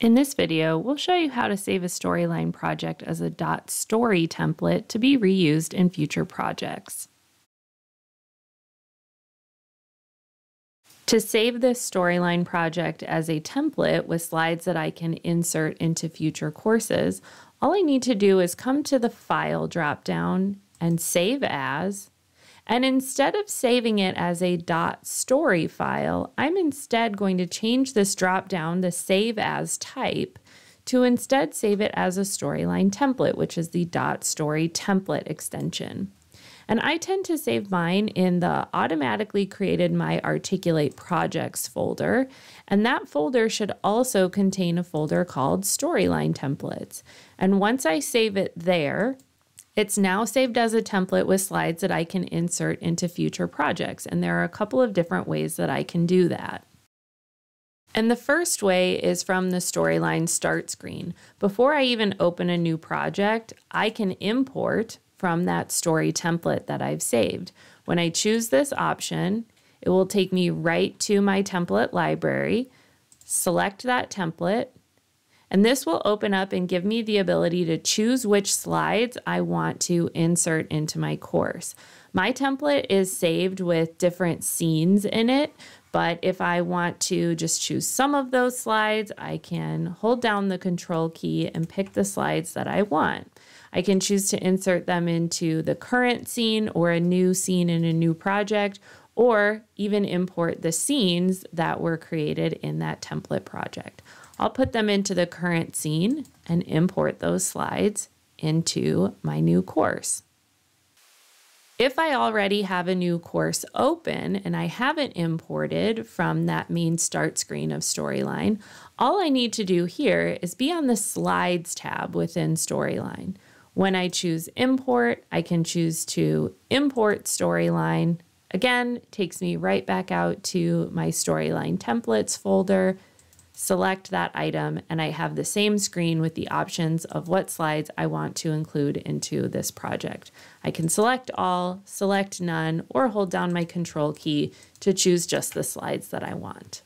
In this video, we'll show you how to save a storyline project as a .story template to be reused in future projects. To save this storyline project as a template with slides that I can insert into future courses, all I need to do is come to the File dropdown and Save As. And instead of saving it as a .story file, I'm instead going to change this dropdown, the Save As type, to instead save it as a storyline template, which is the .story template extension. And I tend to save mine in the automatically created my articulate projects folder. And that folder should also contain a folder called storyline templates. And once I save it there, it's now saved as a template with slides that I can insert into future projects. And there are a couple of different ways that I can do that. And the first way is from the Storyline Start screen. Before I even open a new project, I can import from that story template that I've saved. When I choose this option, it will take me right to my template library, select that template, and this will open up and give me the ability to choose which slides I want to insert into my course. My template is saved with different scenes in it, but if I want to just choose some of those slides, I can hold down the control key and pick the slides that I want. I can choose to insert them into the current scene or a new scene in a new project, or even import the scenes that were created in that template project. I'll put them into the current scene and import those slides into my new course. If I already have a new course open and I haven't imported from that main start screen of Storyline, all I need to do here is be on the Slides tab within Storyline. When I choose import, I can choose to import storyline. Again, takes me right back out to my storyline templates folder, select that item, and I have the same screen with the options of what slides I want to include into this project. I can select all, select none, or hold down my control key to choose just the slides that I want.